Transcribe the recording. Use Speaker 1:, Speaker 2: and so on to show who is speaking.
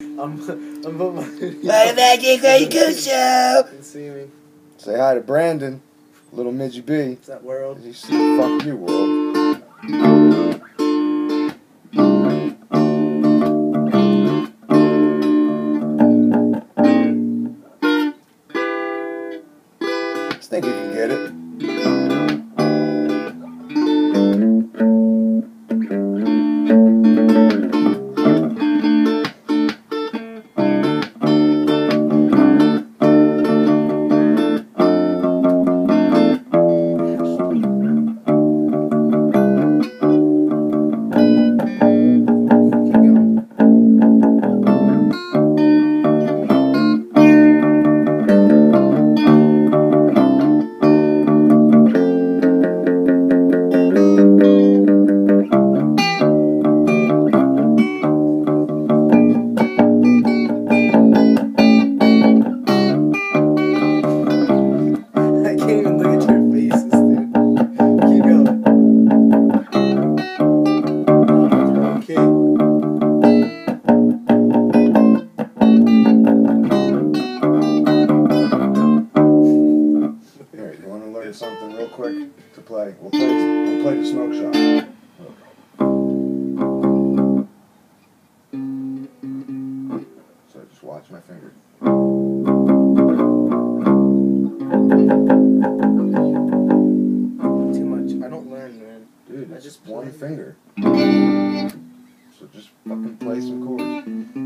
Speaker 1: I'm, I'm put my.
Speaker 2: My magic Haiku show.
Speaker 1: can see me.
Speaker 3: Say hi to Brandon, little Midgie B.
Speaker 1: Is that world?
Speaker 3: He said, fuck you, world. Just think you can get it. real quick mm. to play. We'll play, we'll play the smoke shot. So just watch my finger.
Speaker 1: Too much. I don't learn, man.
Speaker 3: Dude,
Speaker 1: I just
Speaker 3: one
Speaker 1: play.
Speaker 3: finger. So just fucking play some chords.